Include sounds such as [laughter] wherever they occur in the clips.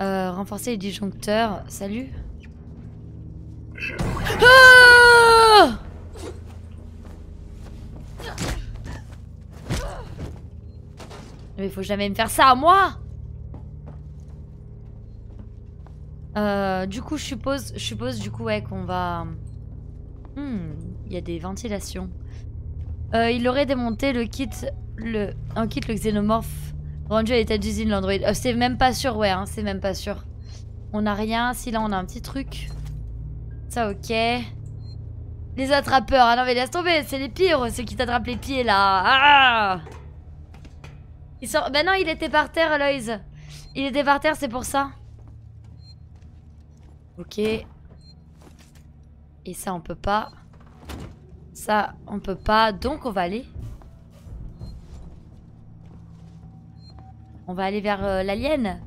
Euh, renforcer les disjoncteurs. Salut. Ah Mais faut jamais me faire ça à moi euh, Du coup, je suppose, je suppose du coup, ouais, qu'on va... Hmm, il y a des ventilations. Euh, il aurait démonté le kit, le, un kit le xénomorphe rendu à l'état d'usine l'Android. Euh, c'est même pas sûr, ouais, hein, c'est même pas sûr. On a rien. Si là, on a un petit truc. Ça, ok. Les attrapeurs. Ah non, mais laisse tomber. C'est les pires, ceux qui t'attrapent les pieds, là. Ah. Ben non, il était par terre, Aloys. Il était par terre, c'est pour ça. Ok. Et ça, on peut pas. Ça, on peut pas. Donc, on va aller. On va aller vers euh, l'alien.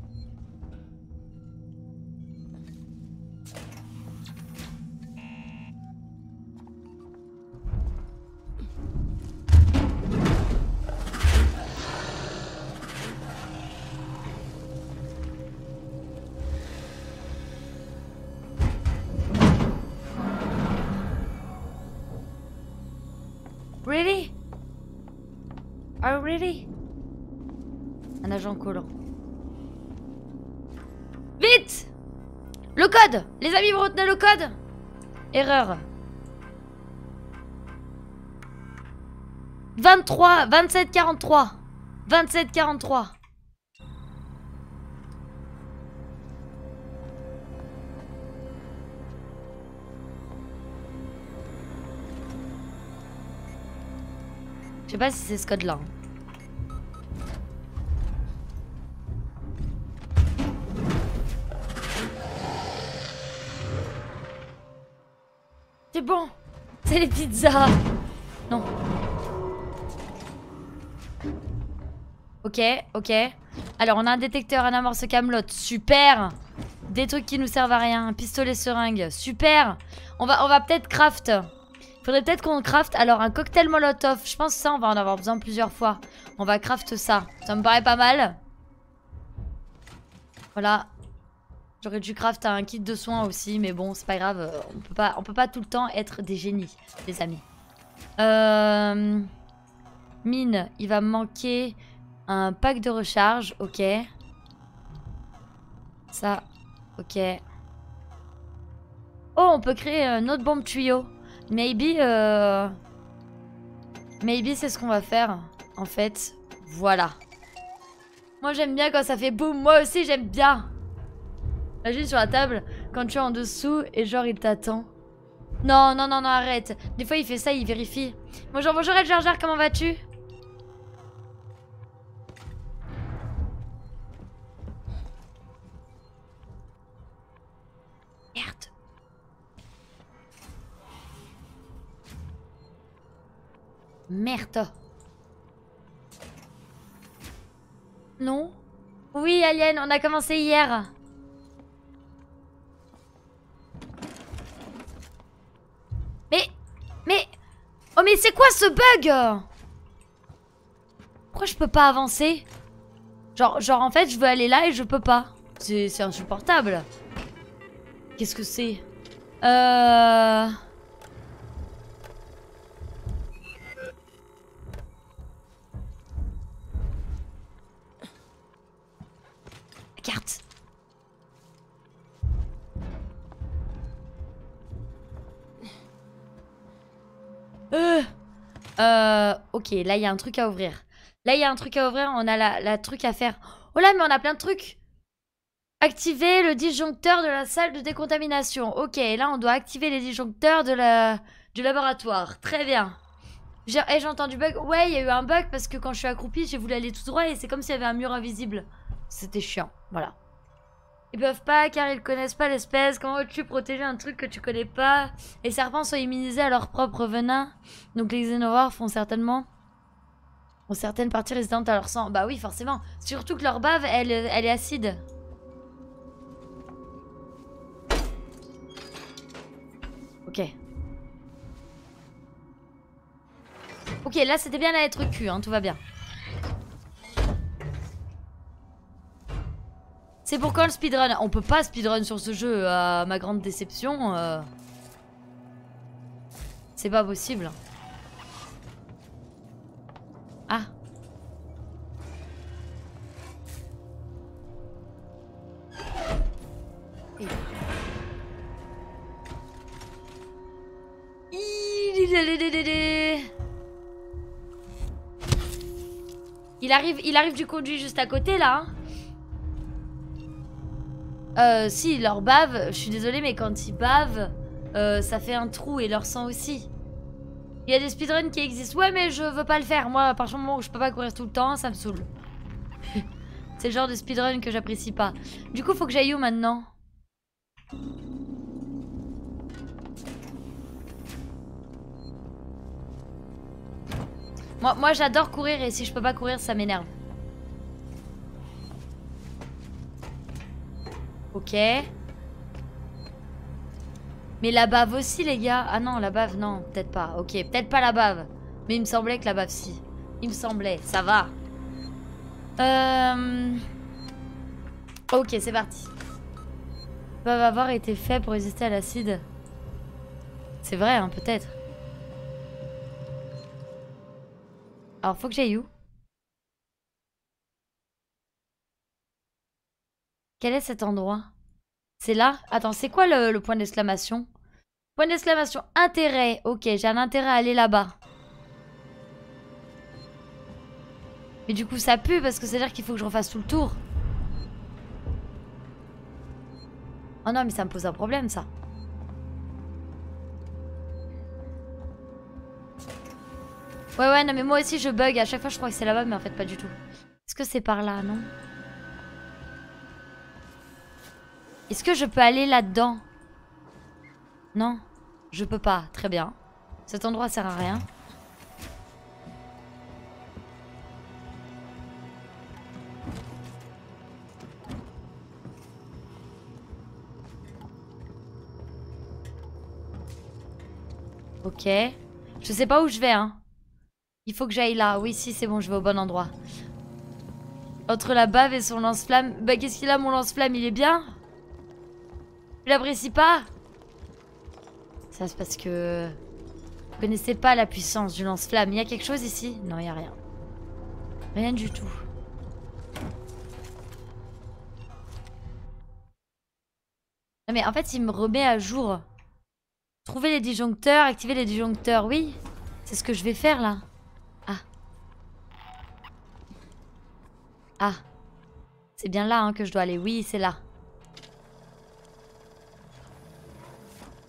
Code Les amis, vous retenez le code? Erreur. 23, 27, 43. 27, 43. Je sais pas si c'est ce code Les pizzas Non. Ok, ok. Alors, on a un détecteur, un amorce Camelot. Super Des trucs qui nous servent à rien. Un pistolet seringue. Super On va, on va peut-être craft. Faudrait peut-être qu'on craft. Alors, un cocktail molotov. Je pense que ça, on va en avoir besoin plusieurs fois. On va craft ça. Ça me paraît pas mal. Voilà. J'aurais dû craft un kit de soins aussi, mais bon, c'est pas grave. euh, On peut pas, on peut pas tout le temps être des génies, les amis. Euh... Mine, il va manquer un pack de recharge, ok. Ça, ok. Oh, on peut créer un autre bombe tuyau. Maybe, euh... Maybe c'est ce qu'on va faire, en fait. Voilà. Moi j'aime bien quand ça fait boum, moi aussi j'aime bien. Imagine sur la table, quand tu es en dessous et genre il t'attend. Non, non, non, non, arrête. Des fois il fait ça, il vérifie. Bonjour, bonjour El Jar comment vas-tu? Merde. Merde. Non? Oui, Alien, on a commencé hier. Mais... Mais... Oh mais c'est quoi ce bug? Pourquoi je peux pas avancer? Genre, genre en fait je veux aller là et je peux pas. C'est c'est insupportable. Qu'est-ce que c'est? Euh... Ok, là il y a un truc à ouvrir. Là il y a un truc à ouvrir, on a la, truc à faire. Oh là mais on a plein de trucs Activer le disjoncteur de la salle de décontamination. Ok, là on doit activer les disjoncteurs de la... du laboratoire. Très bien. J'ai eh, j'ai entendu bug. Ouais, il y a eu un bug parce que quand je suis accroupie, j'ai voulu aller tout droit et c'est comme s'il y avait un mur invisible. C'était chiant, voilà. Ils peuvent pas car ils connaissent pas l'espèce. Comment veux-tu protéger un truc que tu connais pas? Les serpents sont immunisés à leur propre venin. Donc les xénovores font certainement... certaines parties résistantes à leur sang. Bah oui, forcément. Surtout que leur bave, elle, elle est acide. Ok. Ok, là c'était bien la lettre Q, tout va bien. C'est pourquoi le speedrun? On peut pas speedrun sur ce jeu, à ma grande déception. euh. C'est pas possible. Il arrive, il arrive du conduit juste à côté là. hein. Euh, si, leur bave. Je suis désolée, mais quand ils bavent, euh, ça fait un trou et leur sang aussi. Il y a des speedruns qui existent. Ouais, mais je veux pas le faire. Moi, à partir je peux pas courir tout le temps, ça me saoule. C'est le genre de speedrun que j'apprécie pas. Du coup, faut que j'aille où maintenant Moi, moi j'adore courir et si je peux pas courir, ça m'énerve. Ok. Mais la bave aussi, les gars. Ah non, la bave, non, peut-être pas. Ok, peut-être pas la bave. Mais il me semblait que la bave, si. Il me semblait, ça va. Euh... Ok, c'est parti. Avoir été fait pour résister à l'acide. C'est vrai, hein, peut-être. Alors, faut que j'aille où? Quel est cet endroit? C'est là? Attends, c'est quoi le, le point d'exclamation? Point d'exclamation, intérêt. Ok, j'ai un intérêt à aller là-bas. Mais du coup, ça pue parce que c'est-à-dire qu'il faut que je refasse tout le tour. Oh non, mais ça me pose un problème, ça. Ouais, ouais, non, mais moi aussi, je bug. À chaque fois, je crois que c'est là-bas, mais en fait, pas du tout. Est-ce que c'est par là, non? Est-ce que je peux aller là-dedans? Non, je peux pas. Très bien. Cet endroit sert à rien. Ok. Je sais pas où je vais, hein. Il faut que j'aille là. Oui, si, c'est bon, je vais au bon endroit. Entre la bave et son lance-flamme. Bah, qu'est-ce qu'il a, mon lance-flamme? Il est bien? Tu l'apprécies pas? Ça, c'est parce que... Vous connaissez pas la puissance du lance-flamme. Il y a quelque chose ici? Non, il y a rien. Rien du tout. Non, mais en fait, il me remet à jour. Trouver les disjoncteurs, activer les disjoncteurs, oui. C'est ce que je vais faire, là. Ah. Ah. C'est bien là hein, que je dois aller. Oui, c'est là.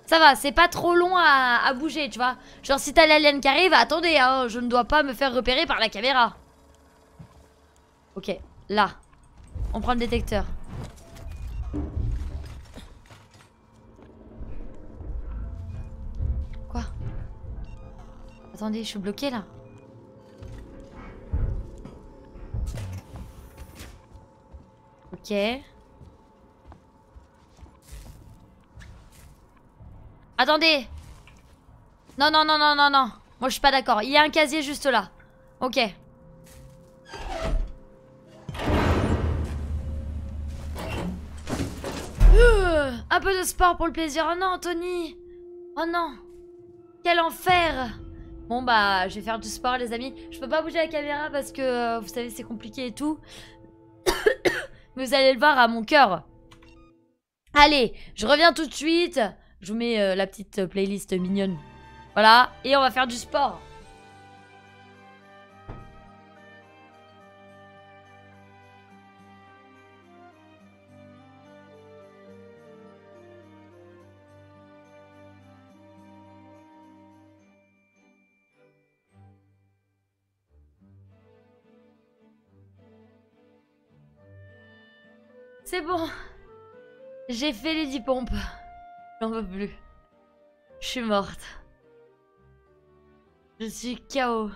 Ça va, c'est pas trop long à, bouger, tu vois. Genre, si t'as l'alien qui arrive, attendez, hein, je ne dois pas me faire repérer par la caméra. Ok, là. On prend le détecteur. Attendez, je suis bloquée là. Ok. Attendez Non, non, non, non, non, non. Moi, je suis pas d'accord. Il y a un casier juste là. Ok. Euh, un peu de sport pour le plaisir. Oh non, Tony Oh non Quel enfer Bon bah, je vais faire du sport les amis. Je peux pas bouger la caméra parce que, euh, vous savez, c'est compliqué et tout. Mais [coughs] vous allez le voir à mon cœur. Allez, je reviens tout de suite. Je vous mets euh, la petite euh, playlist mignonne. Voilà, et on va faire du sport. C'est bon. J'ai fait les 10 pompes. J'en peux plus. Je suis morte. Je suis KO.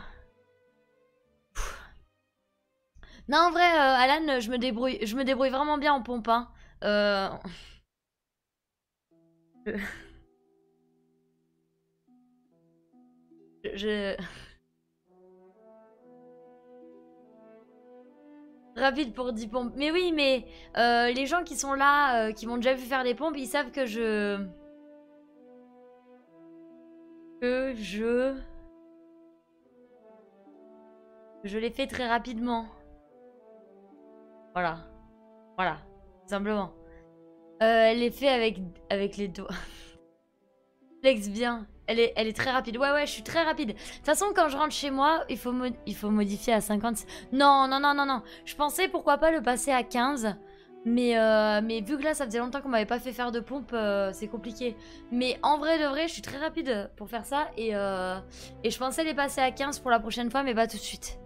Non, en vrai, euh, Alan, je me débrouille, je me débrouille vraiment bien en pompe. Hein. Euh... [laughs] Je... Rapide pour 10 pompes. Mais oui, mais euh, les gens qui sont là, euh, qui m'ont déjà vu faire des pompes, ils savent que je... Que je... Je l'ai fait très rapidement. Voilà. Voilà. Simplement. Euh, elle est fait avec, avec les doigts. [laughs] Flex bien. Elle est, très rapide. Ouais, ouais, je suis très rapide. De toute façon, quand je rentre chez moi, il faut, modifier à 50. Non, non, non, non, non. Je pensais pourquoi pas le passer à 15. Mais, euh, mais vu que là, ça faisait longtemps qu'on m'avait pas fait faire de pompe, euh, c'est compliqué. Mais en vrai de vrai, je suis très rapide pour faire ça. Et, et je pensais les passer à 15 pour la prochaine fois, mais pas tout de suite.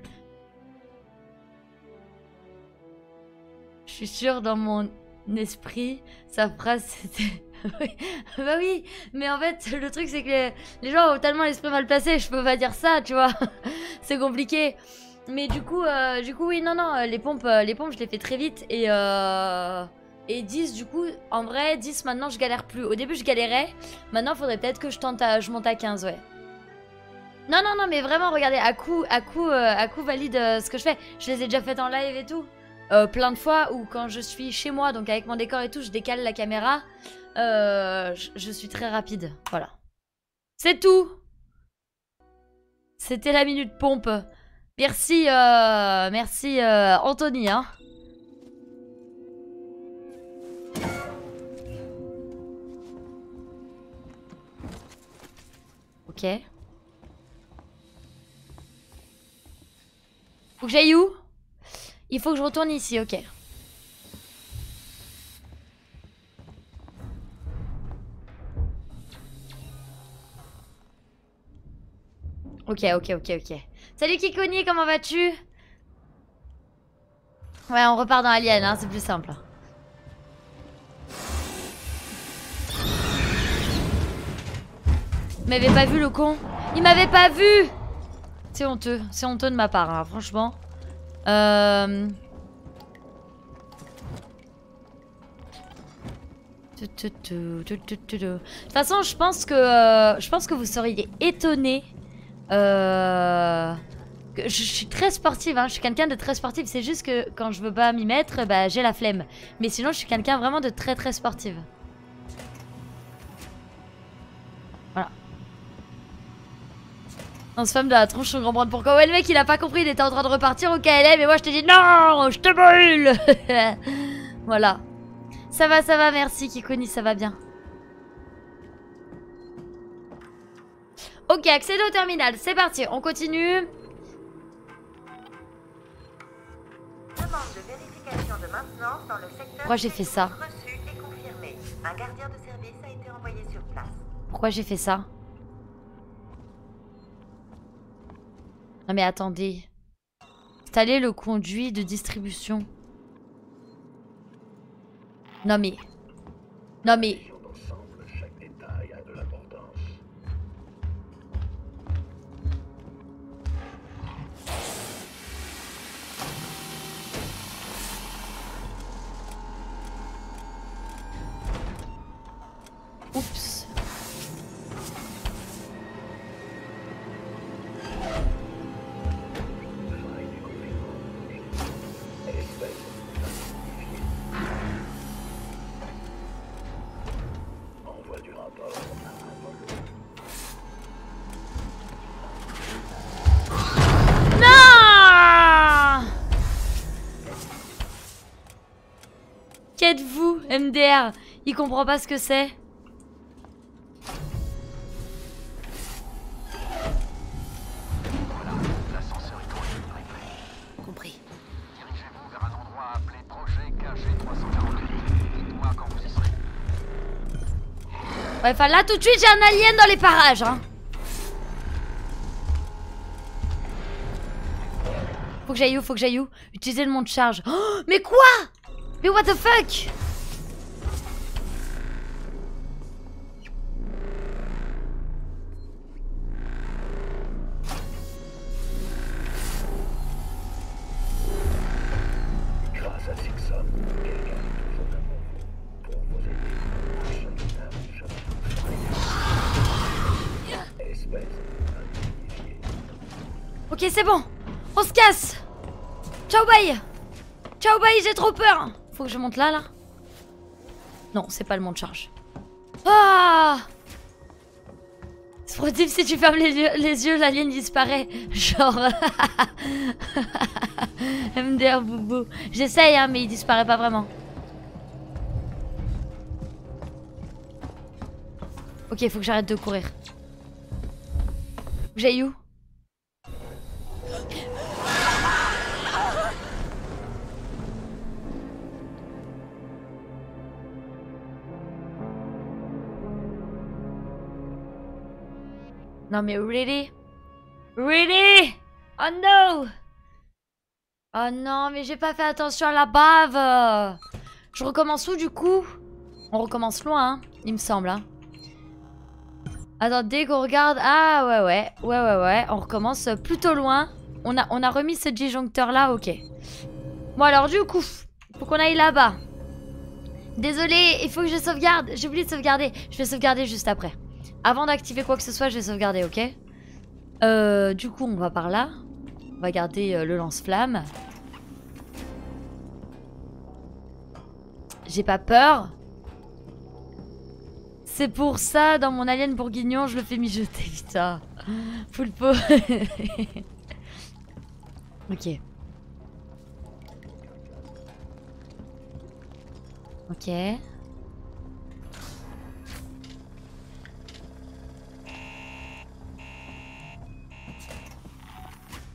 Je suis sûre dans mon esprit, sa phrase [laughs] c'était. [laughs] bah oui, mais en fait, le truc c'est que les, gens ont tellement l'esprit mal placé, je peux pas dire ça, tu vois. [laughs] c'est compliqué. Mais du coup, euh, du coup, oui, non, non, les pompes, euh, les pompes, je les fais très vite. Et, euh, et 10, du coup, en vrai, 10, maintenant, je galère plus. Au début, je galérais. Maintenant, faudrait peut-être que je tente je monte à 15, ouais. Non, non, non, mais vraiment, regardez, à coup, à coup, à coup valide ce que je fais. Je les ai déjà fait en live et tout. Euh, plein de fois où quand je suis chez moi, donc avec mon décor et tout, je décale la caméra. Euh, je, suis très rapide. Voilà. C'est tout C'était la minute pompe. Merci, euh, merci Anthony. Hein. Ok. Faut que j'aille où? Il faut que je retourne ici, ok. Ok, ok, ok, ok. Salut Kikoni, comment vas-tu? Ouais, on repart dans Alien, hein, c'est plus simple. Il m'avait pas vu le con Il m'avait pas vu C'est honteux, c'est honteux de ma part, hein, franchement. Euh... De toute façon, je pense que euh, je pense que vous seriez étonné. Euh, je, suis très sportive, hein. je suis quelqu'un de très sportif. C'est juste que quand je veux pas m'y mettre, bah, j'ai la flemme. Mais sinon, je suis quelqu'un vraiment de très très sportive. On se femme de la tronche, je comprends pourquoi. Ouais, le mec, il a pas compris, il était en train de repartir au KLM et moi, je t'ai dit non, je te brûle. [laughs] voilà. Ça va, ça va, merci Kikoni, ça va bien. Ok, accéder au terminal, c'est parti, on continue. Demande de vérification de maintenance dans le secteur Pourquoi j'ai fait ça Un gardien de service a été envoyé sur place. Pourquoi j'ai fait ça Non mais attendez. Installer le conduit de distribution. Non mais... Non mais... MDR Il comprend pas ce que c'est. Compris. Dirigez-vous vers un endroit appelé Projet KG348. Dites-moi quand vous y serez. Ouais, enfin là tout de suite j'ai un alien dans les parages, hein. Faut que j'aille où Faut que j'aille où? Utiliser le monde charge. Oh, mais quoi? Mais what the fuck? C'est bon. On se casse. Ciao, bye. Ciao bye, j'ai trop peur Faut que je monte là, là Non, c'est pas le monte charge. Ah Sportif, si tu fermes les yeux, les yeux l'alien disparaît. Genre... [laughs] MDR boubou. J'essaye, hein, mais il disparaît pas vraiment. Ok, faut que j'arrête de courir. J'ai où? Non mais really? Really? Oh no Oh non, mais j'ai pas fait attention à la bave Je recommence où du coup? On recommence loin, hein, il me semble. Hein. Attends, dès qu'on regarde... Ah ouais, ouais, ouais, ouais, ouais. On recommence plutôt loin. On a, on a remis ce disjoncteur là, ok. Bon alors du coup, faut qu'on aille là-bas. Désolé, il faut que je sauvegarde. J'ai oublié de sauvegarder. Je vais sauvegarder juste après. Avant d'activer quoi que ce soit, je vais sauvegarder, ok euh, Du coup, on va par là. On va garder euh, le lance-flamme. J'ai pas peur. C'est pour ça, dans mon alien bourguignon, je le fais mijoter, putain. [laughs] Full pot. [laughs] ok. Ok.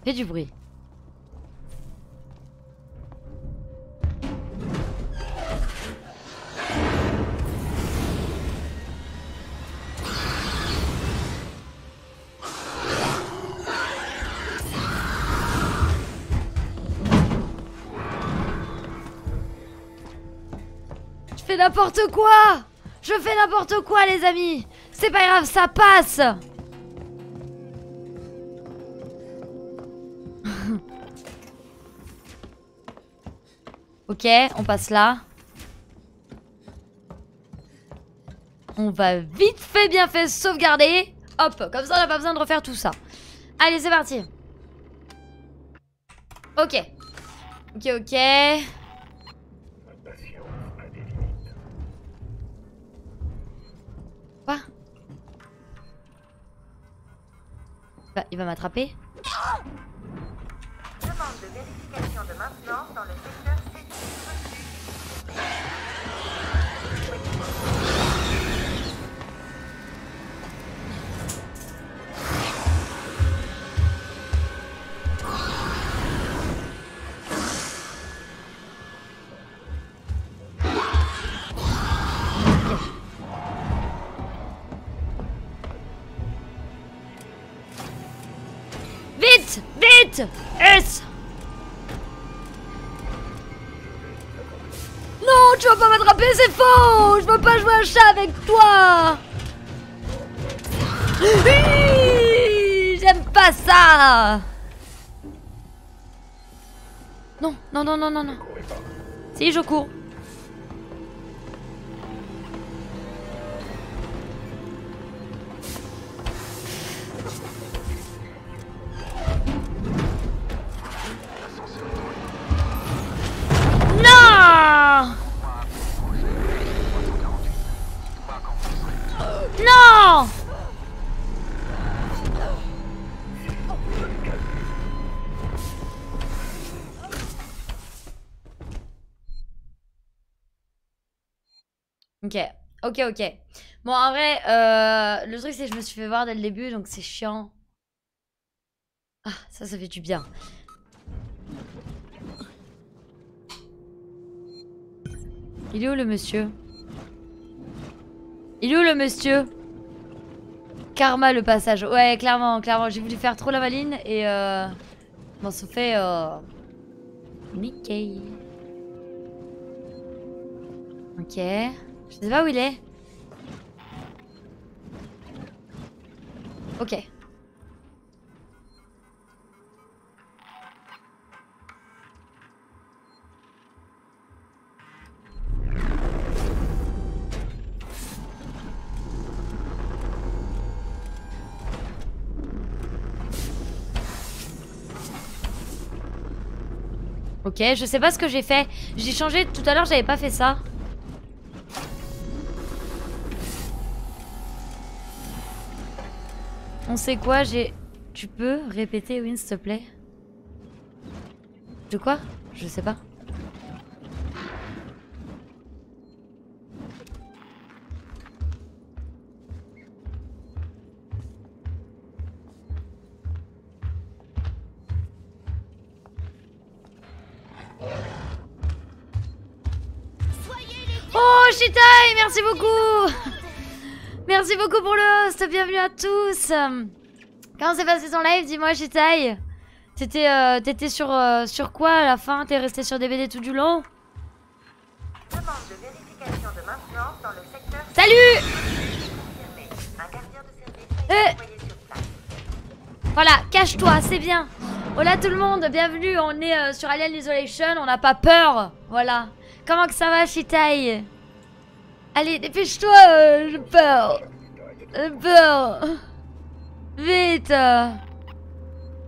Fais du bruit. Je fais n'importe quoi. Je fais n'importe quoi les amis. C'est pas grave, ça passe Ok, on passe là. On va vite fait, bien fait sauvegarder. Hop, comme ça on n'a pas besoin de refaire tout ça. Allez, c'est parti. Ok. Ok, ok. Quoi? Il va m'attraper Demande de vérification de maintenance dans le secteur S Non, tu vas pas m'attraper, c'est faux Je veux pas jouer un chat avec toi J'aime pas ça Non, non, non, non, non, non. Si, je cours. Ok, ok. Bon, en vrai, euh, le truc c'est que je me suis fait voir dès le début, donc c'est chiant. Ah, ça, ça fait du bien. Il est où le monsieur? Il est où le monsieur? Karma le passage. Ouais, clairement, clairement. J'ai voulu faire trop la maline et euh... m'en se fait... Euh... Mickey. Ok. Je sais pas où il est. Ok. Ok, je sais pas ce que j'ai fait. J'ai changé tout à l'heure, j'avais pas fait ça. On sait quoi, j'ai... Tu peux répéter, Win, s'il te plaît? De quoi? Je sais pas. Oh, Shitai, merci beaucoup Merci beaucoup pour le host, bienvenue à tous. Comment s'est passé ton live Dis-moi, Shitai. T'étais euh, sur, euh, sur quoi à la fin? T'es resté sur DBD tout du long? Salut! Euh. Voilà, cache-toi, c'est bien. Hola tout le monde, bienvenue, on est sur Alien Isolation, on n'a pas peur, voilà. Comment que ça va, Shitai Allez, dépêche-toi, euh, j'ai peur. J'ai peur. Vite.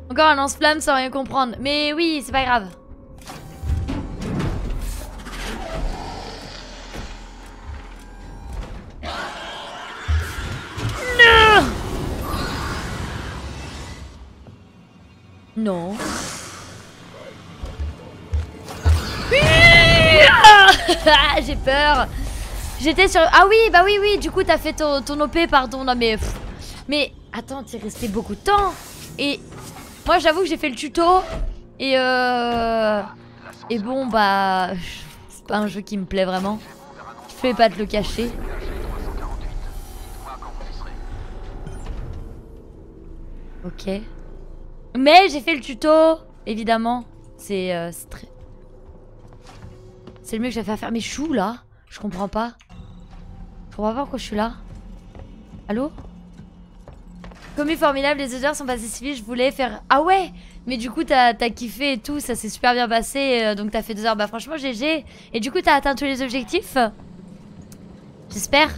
Encore un lance-flamme sans rien comprendre. Mais oui, c'est pas grave. Non. Ah, [laughs] j'ai peur. J'étais sur... Ah oui, bah oui, oui, du coup, t'as fait ton, ton, OP, pardon. Non, mais... mais, attends, t'es resté beaucoup de temps. Et moi, j'avoue que j'ai fait le tuto. Et euh... Et bon, bah... C'est pas un jeu qui me plaît vraiment. Je vais pas te le cacher. Ok. Mais j'ai fait le tuto, évidemment. C'est euh. C'est le mieux que j'ai fait à faire mes choux, là. Je comprends pas. Je comprends pas pourquoi je suis là. Allô? Commis formidable, les odeurs sont passées si vite, je voulais faire... Ah ouais Mais du coup, t'as as kiffé et tout, ça s'est super bien passé, euh, donc t'as fait deux heures. Bah franchement, GG. Et du coup, t'as atteint tous les objectifs? J'espère.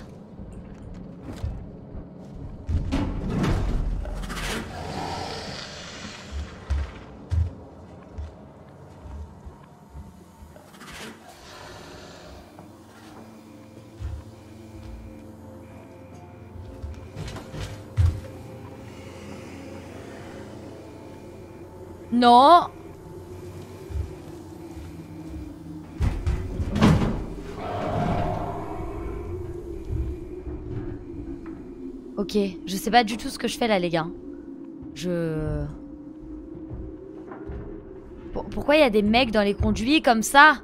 Non Ok, je sais pas du tout ce que je fais là les gars. Je... Pourquoi il y a des mecs dans les conduits comme ça?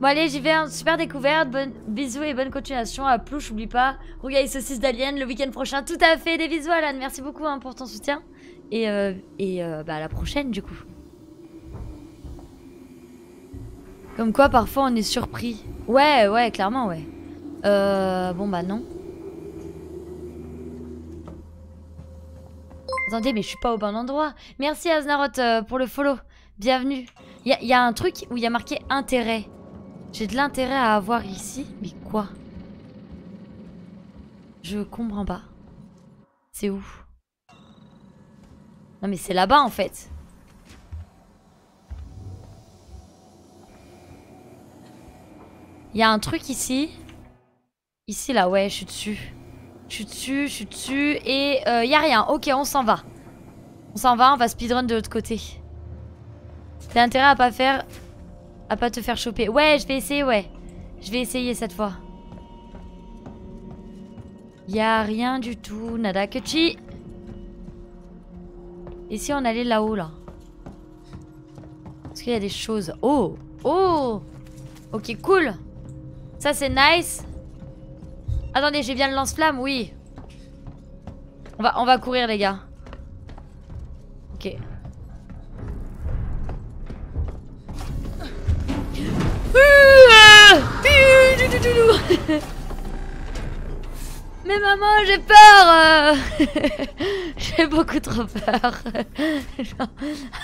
Bon allez, j'y vais, super découverte, bisous et bonne continuation. À plus, oublie pas, regarde saucisse d'Alien le week-end prochain. Tout à fait, des bisous Alan, merci beaucoup hein, pour ton soutien. Et, euh, et euh, bah, à la prochaine, du coup. Comme quoi, parfois, on est surpris. Ouais, ouais, clairement, ouais. Euh, bon, bah non. Attendez, mais je suis pas au bon endroit. Merci Aznaroth euh, pour le follow. Bienvenue. Il y, y, a un truc où il y a marqué intérêt. J'ai de l'intérêt à avoir ici. Mais quoi? Je comprends pas. C'est où? Non mais c'est là-bas en fait. Il y a un truc ici. Ici là, ouais, je suis dessus. Je suis dessus, je suis dessus. Et il euh, a rien. Ok, on s'en va. On s'en va, on va speedrun de l'autre côté. T'as intérêt à pas faire... À pas te faire choper. Ouais, je vais essayer, ouais. Je vais essayer cette fois. Y a rien du tout. Nada que chi. Et si on allait là-haut, là, Est-ce qu'il y a des choses? Oh Oh Ok, cool Ça, c'est nice. Attendez, j'ai bien le lance-flamme, oui. On va, on va courir, les gars. Ok. [laughs] Mais maman, j'ai peur euh. [laughs] J'ai beaucoup trop peur. [laughs]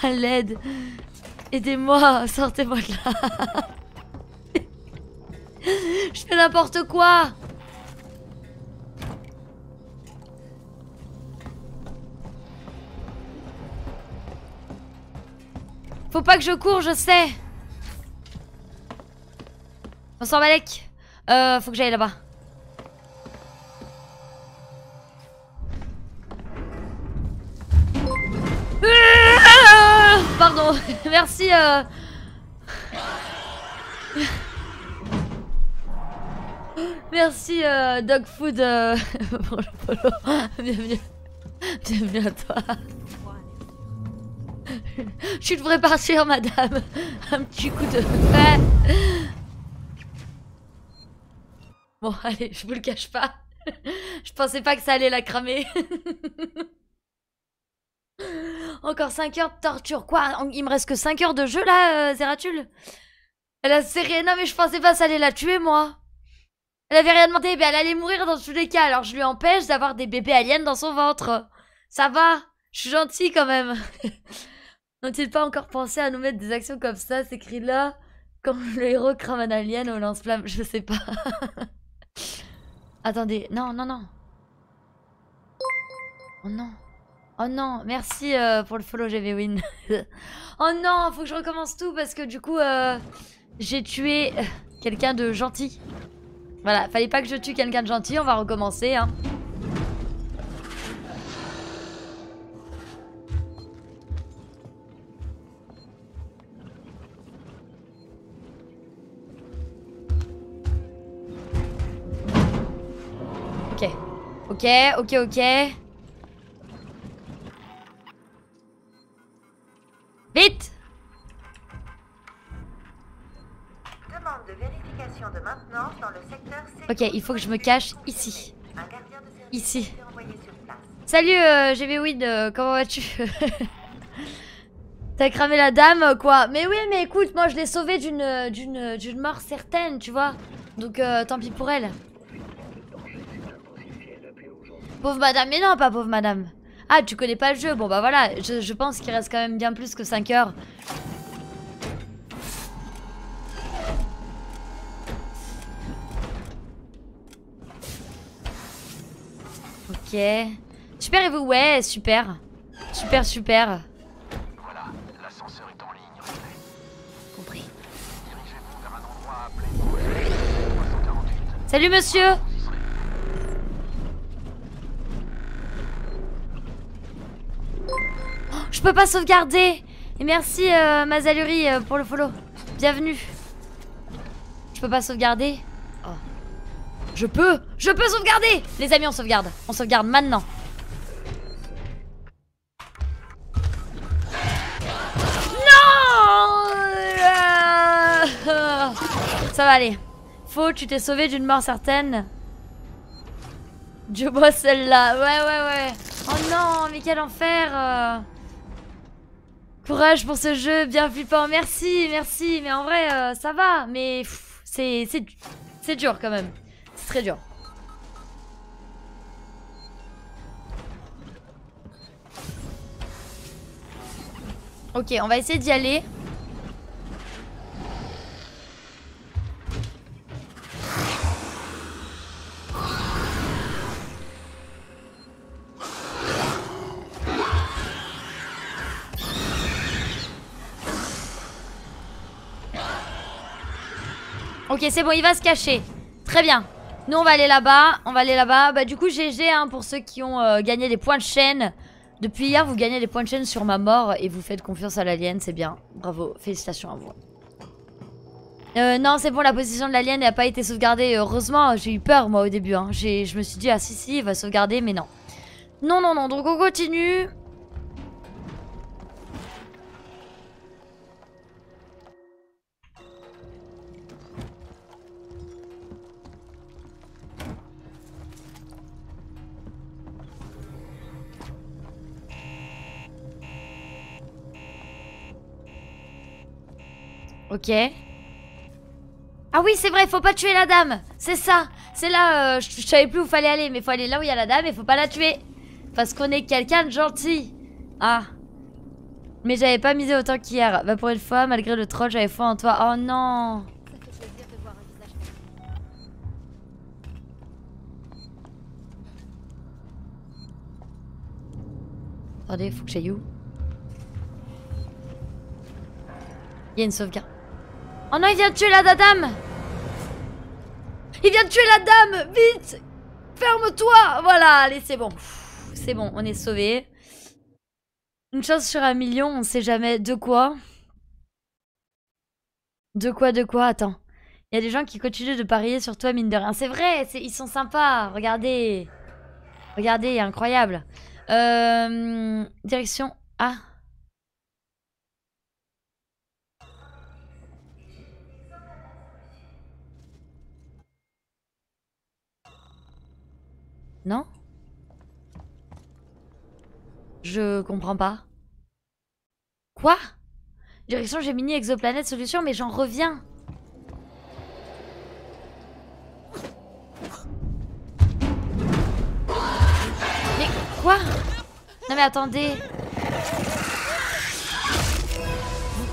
à l'aide. Aidez-moi, sortez-moi de là. [laughs] Je fais n'importe quoi. Faut pas que je cours, je sais. Bonsoir Malek. Euh, faut que j'aille là-bas. Pardon, [laughs] merci. Euh... Merci euh, Dog Food euh. [laughs] Bienvenue. Bienvenue à toi. Je devrais partir, madame. Un petit coup de... Bon, allez, je vous le cache pas. Je pensais pas que ça allait la cramer. [laughs] Encore 5 heures de torture. Quoi Il me reste que 5 heures de jeu là, euh, Zeratul? Elle a serré. Non mais je pensais pas ça allait la tuer moi. Elle avait rien demandé, mais elle allait mourir dans tous les cas. Alors je lui empêche d'avoir des bébés aliens dans son ventre. Ça va Je suis gentille quand même. [laughs] N'ont-ils pas encore pensé à nous mettre des actions comme ça, ces cris-là? Quand le héros crame un alien au lance-flamme Je sais pas. [laughs] Attendez, non, non, non. Oh non. Oh non, merci euh, pour le follow GV Win. [laughs] oh non, faut que je recommence tout parce que du coup, euh, j'ai tué euh, quelqu'un de gentil. Voilà, fallait pas que je tue quelqu'un de gentil, on va recommencer. Hein. Ok. Ok, ok, ok. Vite. Demande de vérification de maintenance dans le secteur Ok, il faut que je me cache ici. Ici. Salut euh, euh, comment vas-tu? [laughs] T'as cramé la dame euh, quoi? Mais oui mais écoute moi je l'ai sauvée d'une euh, d'une d'une mort certaine tu vois. Donc euh, tant pis pour elle. Pauvre madame. Mais non pas pauvre madame Ah tu connais pas le jeu. Bon bah voilà je, je pense qu'il reste quand même bien plus que 5 heures. Ok. Super et vous? Ouais super. Super super. Voilà, l'ascenseur est en ligne, réglé. Compris. Dirigez-vous vers un endroit appelé Gauche 348. Salut monsieur Je peux pas sauvegarder Et merci euh, Mazaluri euh, pour le follow. Bienvenue. Je peux pas sauvegarder Oh. Je peux Je peux sauvegarder Les amis, on sauvegarde. On sauvegarde maintenant. Non Euh, Ça va aller. Faux, tu t'es sauvé d'une mort certaine. Dieu bois celle-là. Ouais, ouais, ouais. Oh non, mais quel enfer. euh. Courage pour ce jeu, bien flippant. Merci, merci. Mais en vrai, euh, ça va. Mais c'est c'est dur quand même. C'est très dur. Ok, on va essayer d'y aller. Ok, c'est bon, il va se cacher. Très bien. Nous, on va aller là-bas. On va aller là-bas. Bah, du coup, GG hein, pour ceux qui ont euh, gagné des points de chaîne. Depuis hier, vous gagnez des points de chaîne sur ma mort et vous faites confiance à l'alien. C'est bien. Bravo. Félicitations à vous. Euh, non, c'est bon, la position de l'alien n'a pas été sauvegardée. Heureusement, j'ai eu peur, moi, au début. Hein. Je me suis dit, ah si, si, il va sauvegarder, mais non. Non, non, non. Donc, on continue. Ok. Ah oui, c'est vrai, faut pas tuer la dame. C'est ça. C'est là, euh, je, savais plus où fallait aller, mais faut aller là où il y a la dame et faut pas la tuer. Parce qu'on est quelqu'un de gentil. Ah. Mais j'avais pas misé autant qu'hier. Bah pour une fois, malgré le troll, j'avais foi en toi. Oh non. Attendez, faut que j'aille où? Il y a une sauvegarde. Oh non, il vient de tuer la dame Il vient de tuer la dame Vite Ferme-toi Voilà, allez, c'est bon. C'est bon, on est sauvés. Une chance sur un million, on sait jamais. De quoi? De quoi, de quoi? Attends. Il y a des gens qui continuent de parier sur toi, mine de rien. C'est vrai, ils sont sympas. Regardez. Regardez, incroyable. Euh, direction... Ah Non? Je comprends pas. Quoi? Direction Gemini Exoplanète Solution, mais j'en reviens. Mais quoi? Non mais attendez.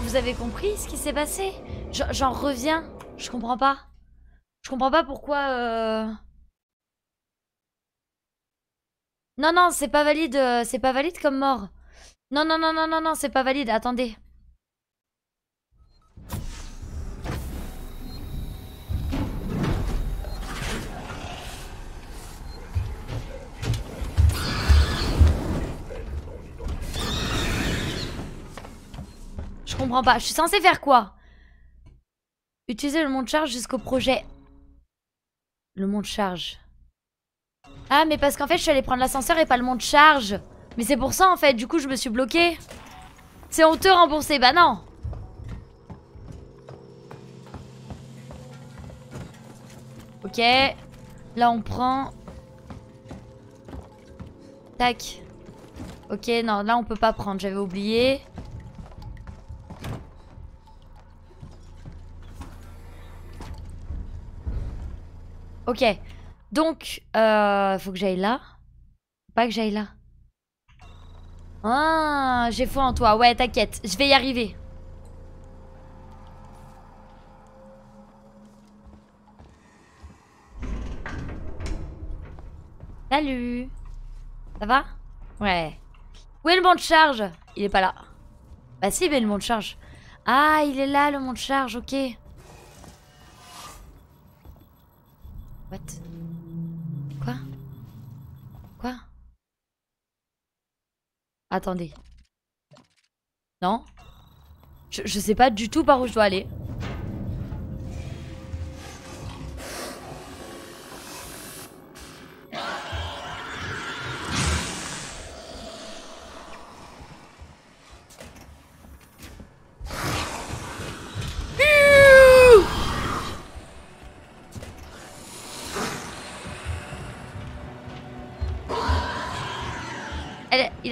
Vous, avez compris ce qui s'est passé? J'en- J'en reviens. Je comprends pas. Je comprends pas pourquoi... euh, Non, non, c'est pas valide. euh, C'est pas valide comme mort. Non, non, non, non, non, non, c'est pas valide. Attendez. Je comprends pas. Je suis censée faire quoi? Utiliser le monte charge jusqu'au projet. Le monte charge. Ah, mais parce qu'en fait, je suis allée prendre l'ascenseur et pas le monte charge. Mais c'est pour ça, en fait. Du coup, je me suis bloquée. C'est honteux remboursé. Bah non. Ok. Là, on prend. Tac. Ok, non, là, on peut pas prendre. J'avais oublié. Ok. Donc, euh, faut que j'aille là. Pas que j'aille là. Ah, j'ai foi en toi. Ouais, t'inquiète. Je vais y arriver. Salut. Ça va? Ouais. Où est le monte charge? Il est pas là. Bah si, mais le monte charge. Ah, il est là, le monte charge, ok. What? Attendez. Non? Je, je sais pas du tout par où je dois aller.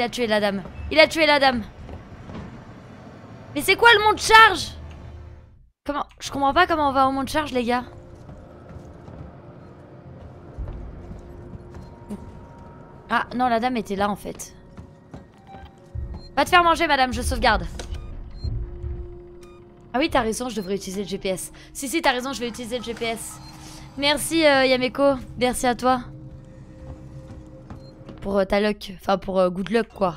A tué la dame. Il a tué la dame. Mais c'est quoi le monde charge? Comment Je comprends pas comment on va au monde charge, les gars. Ah non, la dame était là en fait. Va te faire manger, madame, je sauvegarde. Ah oui, t'as raison, je devrais utiliser le GPS. Si, si, t'as raison, je vais utiliser le GPS. Merci, euh, Yameko. Merci à toi. Pour euh, ta luck. Enfin, pour euh, good luck, quoi.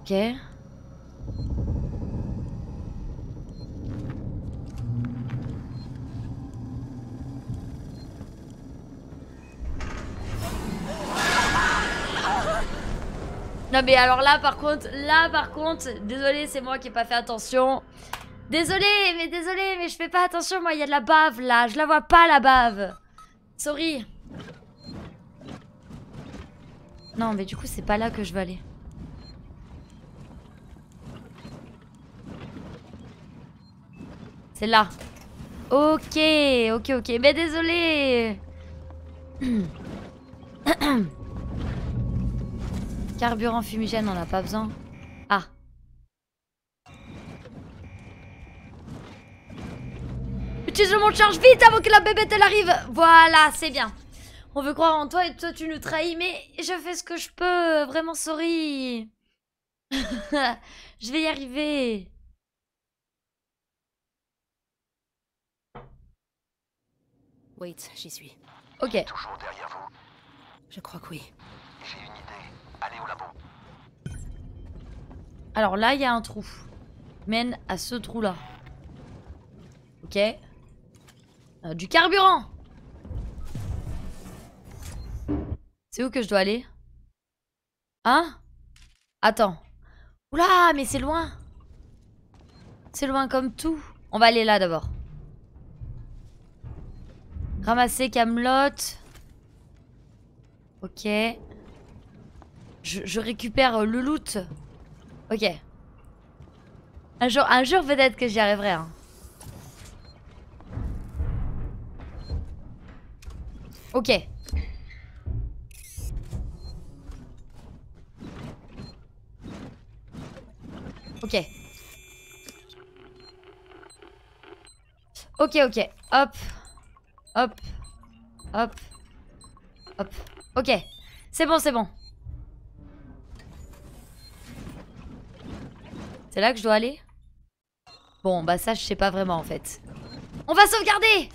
Ok. Non mais alors là par contre, là par contre, désolé c'est moi qui ai pas fait attention. Désolé, mais désolé, mais je fais pas attention moi, il y a de la bave là, je la vois pas la bave. Sorry. Non mais du coup c'est pas là que je veux aller. C'est là. Ok, ok, ok. Mais désolé. [coughs] Carburant fumigène, on n'a pas besoin. Utilise le monte charge vite avant que la bébête elle arrive. Voilà, c'est bien. On veut croire en toi et toi tu nous trahis, mais je fais ce que je peux. Vraiment, sorry. [laughs] je vais y arriver. Wait, j'y suis. Ok. Toujours derrière vous. Je crois que oui. J'ai une idée. Allez au labo. Alors là, il y a un trou. Mène à ce trou-là. Ok. Euh, du carburant C'est où que je dois aller? Hein? Attends. Oula, mais c'est loin C'est loin comme tout. On va aller là d'abord. Ramasser Camelot. Ok. Je, récupère euh, le loot. Ok. Un jour, un jour peut-être que j'y arriverai. hein. Ok. Ok. Ok, ok. Hop. Hop. Hop. Hop. Ok. C'est bon, c'est bon. C'est là que je dois aller? Bon, bah ça, je sais pas vraiment en fait. On va sauvegarder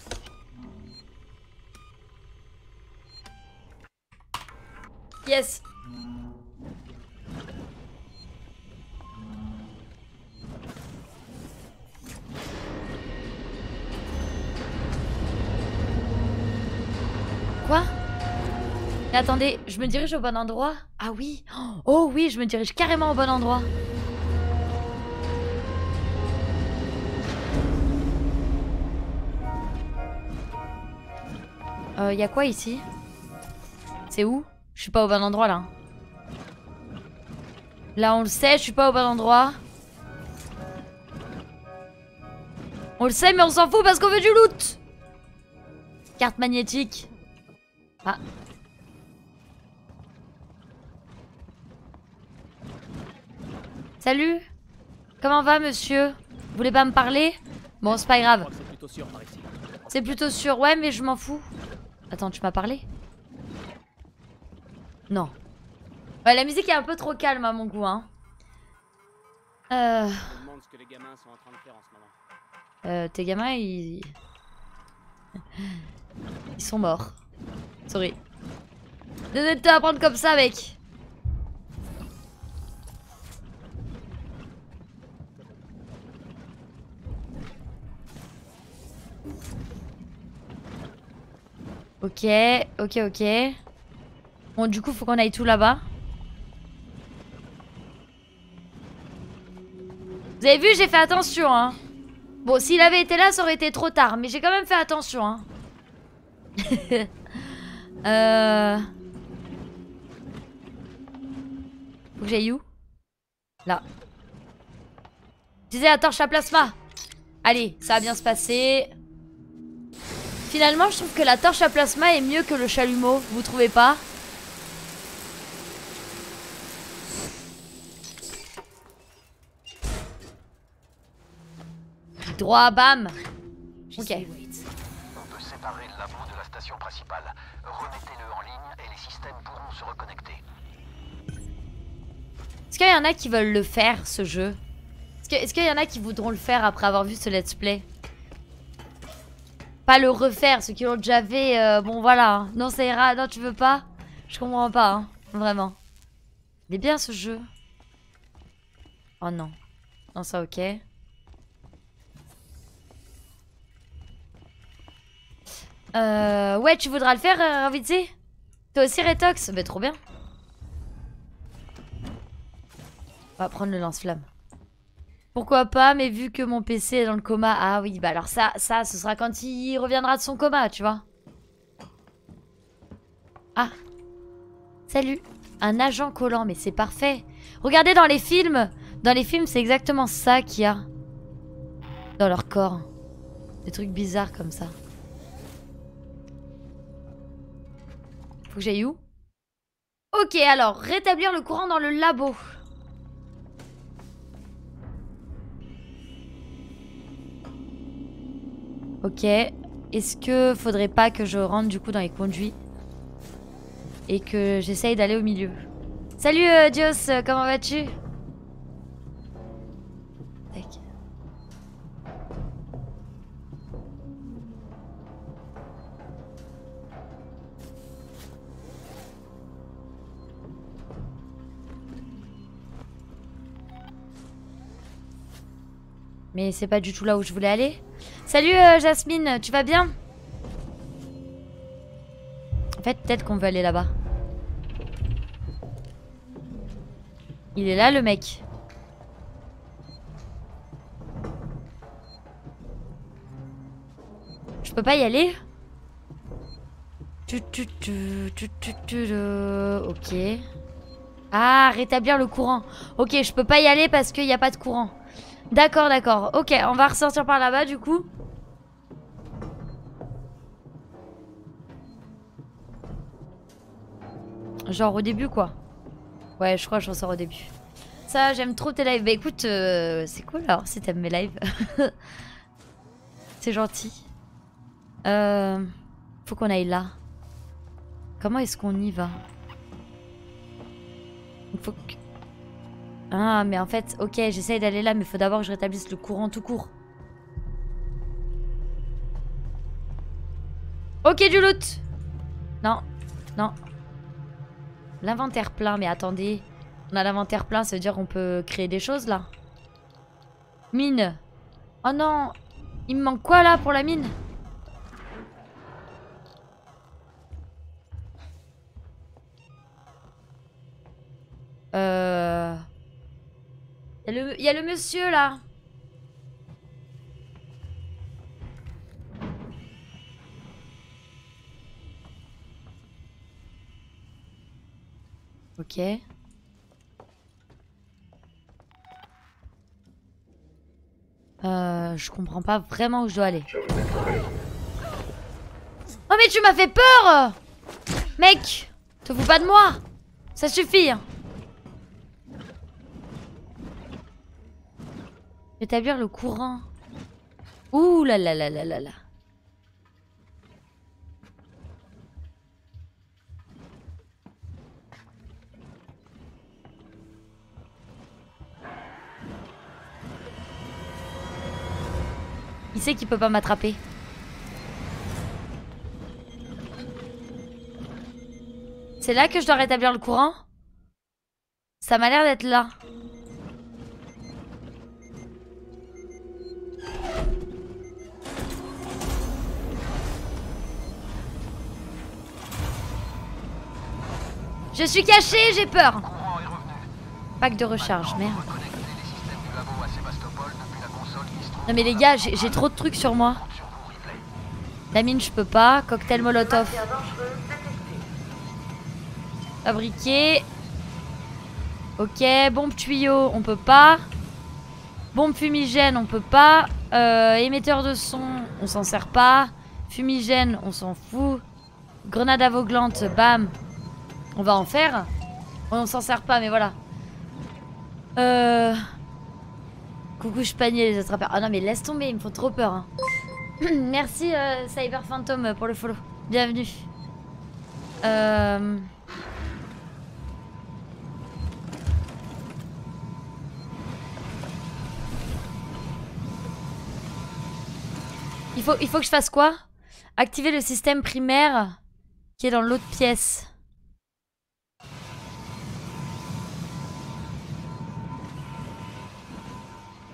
Yes. Quoi? Attendez, je me dirige au bon endroit? Ah oui. Oh oui, je me dirige carrément au bon endroit. Euh, y a quoi ici? C'est où? Je suis pas au bon endroit là. Là on le sait, je suis pas au bon endroit. On le sait mais on s'en fout parce qu'on veut du loot Carte magnétique. Ah. Salut Comment va monsieur? Vous voulez pas me parler? Bon c'est pas grave. C'est plutôt sûr ouais, mais je m'en fous. Attends, tu m'as parlé? Non. Ouais, la musique est un peu trop calme à mon goût, hein. Euh, Je me demande ce que les gamins sont en train de faire en ce moment. euh, tes gamins, ils... Ils sont morts. Sorry. Désolé de te la prendre comme ça, mec. Ok, ok, ok. Bon, du coup, faut qu'on aille tout là-bas. Vous avez vu, j'ai fait attention, hein. Bon, s'il avait été là, ça aurait été trop tard. Mais j'ai quand même fait attention, hein. [laughs] euh... Faut que j'aille où? Là. Disais la torche à plasma. Allez, ça va bien se passer. Finalement, je trouve que la torche à plasma est mieux que le chalumeau. Vous trouvez pas? Droit, bam Ok. suis, Waits. On peut séparer le labo de la station principale. Remettez-le en ligne et les systèmes pourront se reconnecter. Est-ce qu'il y en a qui veulent le faire, ce jeu? Est-ce qu'il y en a qui voudront le faire après avoir vu ce let's play? Pas le refaire, ceux qui l'ont déjà fait, euh, bon voilà. hein. Non, ça ira. Non, tu veux pas? Je comprends pas, hein. Vraiment. Il est bien ce jeu. Oh non. Non, ça ok. Euh, ouais, tu voudras le faire, euh, Ravizzi Toi aussi, Retox? Bah, trop bien. On va prendre le lance-flamme. Pourquoi pas, mais vu que mon PC est dans le coma... Ah oui, bah alors ça, ça, ce sera quand il reviendra de son coma, tu vois. Ah. Salut. Un agent collant, mais c'est parfait. Regardez dans les films. Dans les films, c'est exactement ça qu'il y a. Dans leur corps. Des trucs bizarres comme ça. Faut que j'aille où? Ok, alors, rétablir le courant dans le labo. Ok. Est-ce que faudrait pas que je rentre du coup dans les conduits Et que j'essaye d'aller au milieu? Salut euh, Dios, euh, comment vas-tu? Mais c'est pas du tout là où je voulais aller Salut euh, Jasmine, tu vas bien? En fait, peut-être qu'on veut aller là-bas. Il est là le mec. Je peux pas y aller? Ok. Ah, rétablir le courant. Ok, je peux pas y aller parce qu'il n'y a pas de courant. D'accord, d'accord. Ok, on va ressortir par là-bas du coup. Genre au début quoi. Ouais, je crois que je ressors au début. Ça, j'aime trop tes lives. Bah écoute, euh, c'est cool alors si t'aimes mes lives. [laughs] c'est gentil. Euh, faut qu'on aille là. Comment est-ce qu'on y va? Faut que... Ah, mais en fait, ok, j'essaye d'aller là, mais faut d'abord que je rétablisse le courant tout court. Ok, du loot Non, non. L'inventaire plein, mais attendez. On a l'inventaire plein, ça veut dire qu'on peut créer des choses, là Mine Oh non Il me manque quoi, là, pour la mine? Il y, a le- monsieur là. Ok. Euh, je comprends pas vraiment où je dois aller. Oh mais tu m'as fait peur Mec Te fous pas de moi Ça suffit Rétablir le courant. Ouh là là là là là là. Il sait qu'il peut pas m'attraper. C'est là que je dois rétablir le courant? Ça m'a l'air d'être là. Je suis caché, j'ai peur. Pack de recharge, merde. Non mais les gars, j'ai trop de trucs sur moi. La mine, je peux pas. Cocktail molotov fabriqué. Ok, bombe tuyau, on peut pas. Bombe fumigène, on peut pas. Euh, émetteur de son, on s'en sert pas. Fumigène, on s'en fout. Grenade aveuglante, bam. On va en faire. On s'en sert pas, mais voilà. Euh... Coucou, je panier les attrapeurs. Ah non, mais laisse tomber, ils me font trop peur. hein. [clears throat] Merci, euh, Cyber Phantom, pour le follow. Bienvenue. Euh... Il faut, il faut que je fasse quoi? Activer le système primaire qui est dans l'autre pièce.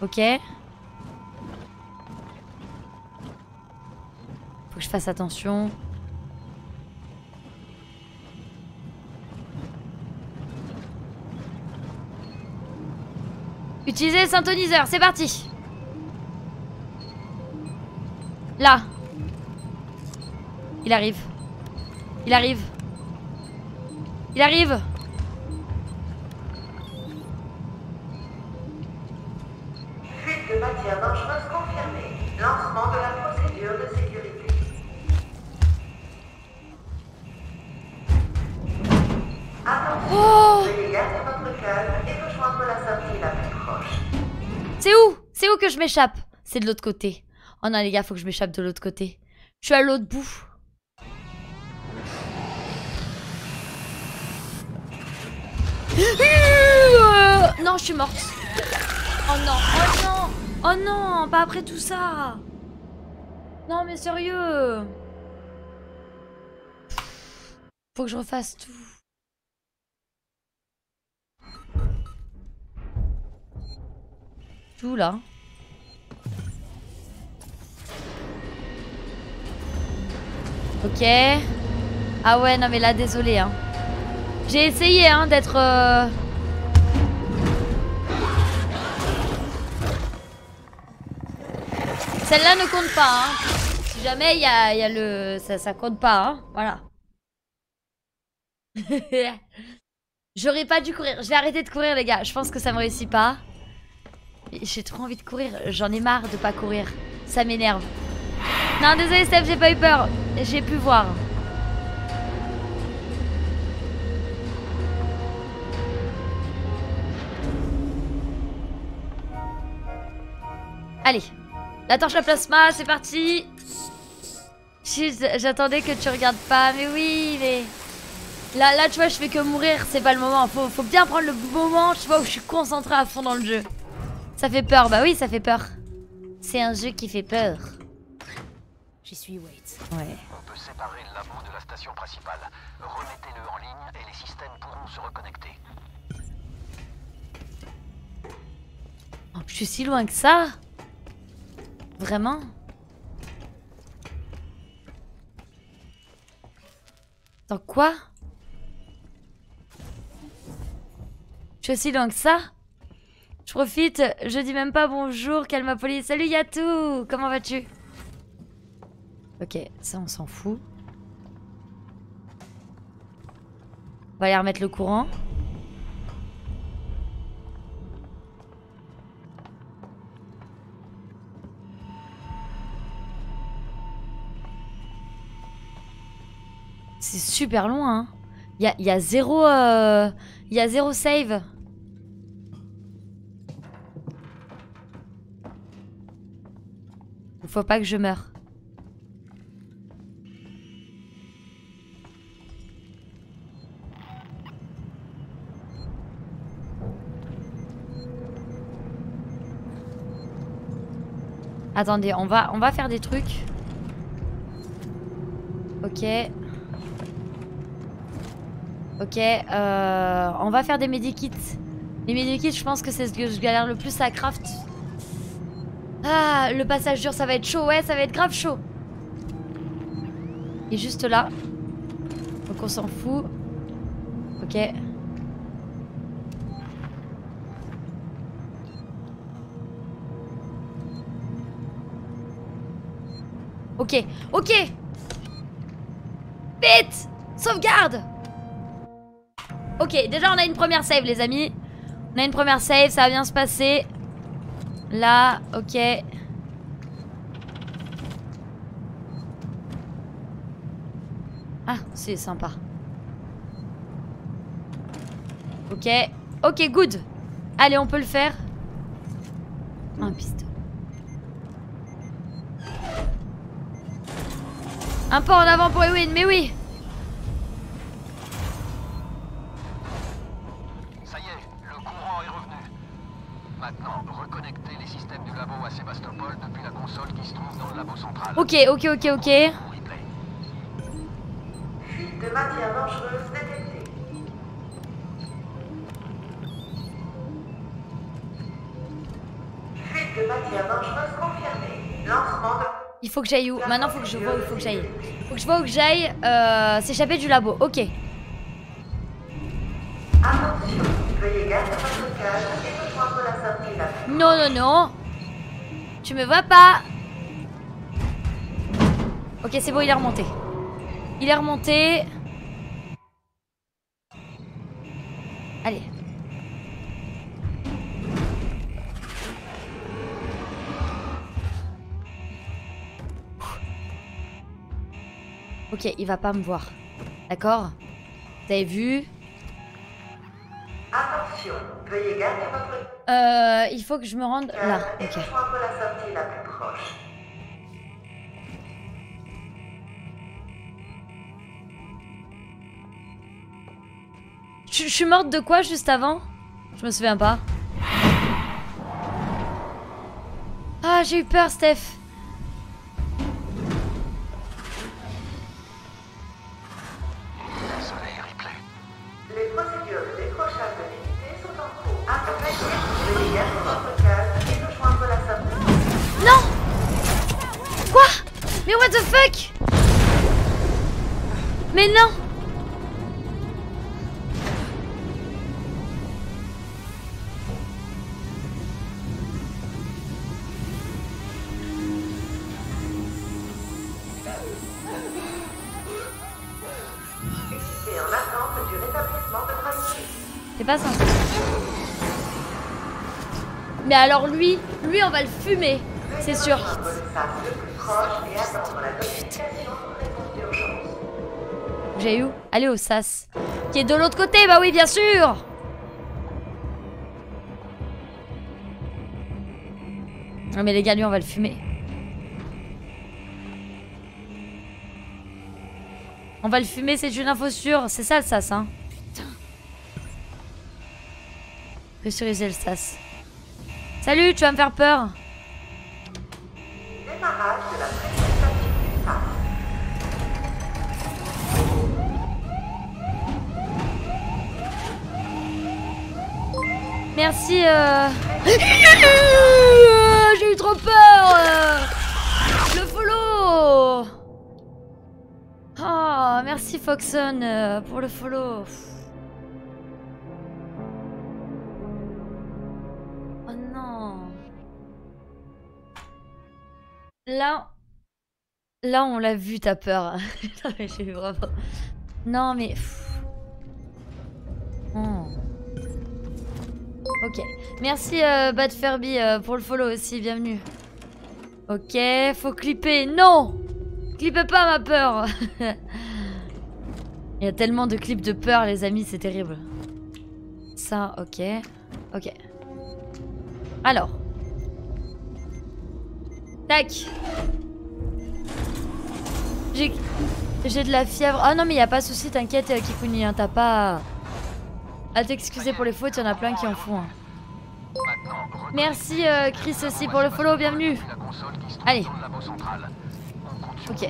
Ok. Faut que je fasse attention. Utilisez le synthoniseur, c'est parti. Là. Il arrive. Il arrive. Il arrive. C'est où? C'est où que je m'échappe? C'est de l'autre côté. Oh non les gars, faut que je m'échappe de l'autre côté. Je suis à l'autre bout. Euh, Non, je suis morte. Oh non, oh non, oh non, pas après tout ça. Non mais sérieux. Faut que je refasse tout. Là. Ok. Ah ouais, non mais là, désolé. Hein. J'ai essayé hein, d'être... euh, Celle-là ne compte pas. Hein. Si jamais il y a, il y a le... Ça, ça compte pas. Hein. Voilà. [laughs] J'aurais pas dû courir. Je vais arrêter de courir, les gars. Je pense que ça me réussit pas. J'ai trop envie de courir. J'en ai marre de pas courir. Ça m'énerve. Non, désolé, Steph, j'ai pas eu peur. J'ai pu voir. Allez. La torche à plasma, c'est parti. J'attendais que tu regardes pas. Mais oui, mais... Là, là, tu vois, je fais que mourir, c'est pas le moment. Faut, faut bien prendre le moment, tu vois, où je suis concentrée à fond dans le jeu. Ça fait peur, bah oui, ça fait peur. C'est un jeu qui fait peur. J'y suis, Waits. Ouais. On peut séparer le labo de la station principale. Remettez-le en ligne et les systèmes pourront se reconnecter. Oh, je suis si loin que ça Vraiment Dans quoi? Je suis aussi loin que ça Je profite, je dis même pas bonjour, calme police. Salut Yatou Comment vas-tu? Ok, ça on s'en fout. On va aller remettre le courant. C'est super loin. hein. Y a, il y a zéro... euh, y a zéro save. Faut pas que je meure. Attendez, on va, on va faire des trucs. Ok. Ok, euh, on va faire des medikits. Les medikits, je pense que c'est ce que je galère le plus à craft. Ah, le passage dur, ça va être chaud. Ouais, ça va être grave chaud. Il est juste là. Donc on s'en fout. Ok. Ok, ok Vite Sauvegarde Ok, déjà on a une première save les amis. On a une première save, ça va bien se passer. Là, ok. Ah, c'est sympa. Ok, ok, good. Allez, on peut le faire. Un pistolet. Un pas en avant pour Ewin, mais oui. Ok, ok, ok, ok. Fuite de matière dangereuse détectée. Fuite de matière dangereuse confirmée. Lancement de... Il faut que j'aille où Maintenant, faut que je vois où il faut que j'aille. Faut que je vois où que j'aille. Euh, S'échapper du labo. Ok. Attention, veuillez garder votre calme et rejoindre la sortie Non, non, non. Tu me vois pas. Ok, c'est bon, il est remonté. Il est remonté. Allez. Ok, il va pas me voir. D'accord? Vous avez vu? Attention, veuillez garder votre Euh, il faut que je me rende là. et Ok. la sortie la plus proche. Je suis morte de quoi juste avant? Je me souviens pas. Ah, j'ai eu peur, Steph. Mais alors lui, lui on va le fumer, c'est sûr. J'ai où Aller au sas. Qui est de l'autre côté, bah oui, bien sûr Non mais les gars, lui, on va le fumer. On va le fumer, c'est une info sûre. C'est ça le sas, hein Pressuriser le sas. Salut, tu vas me faire peur. Merci. Euh... [laughs] J'ai eu trop peur. euh. Le follow. Oh, merci Foxon euh, pour le follow. Là, là on l'a vu ta peur. [laughs] Non, mais vraiment. Non mais. Oh. Ok. Merci euh, Bad Furby euh, pour le follow aussi, bienvenue. Ok, faut clipper. Non Clippez pas ma peur [laughs] Il y a tellement de clips de peur les amis, c'est terrible. Ça, ok. Ok. Alors. Tac J'ai... J'ai de la fièvre. Ah non mais y a pas de souci, t'inquiète euh, Kikuni, hein, t'as pas... À t'excuser pour les fautes, y en a plein qui en font. hein. Merci euh, Chris aussi pour le follow, bienvenue. Allez. Ok.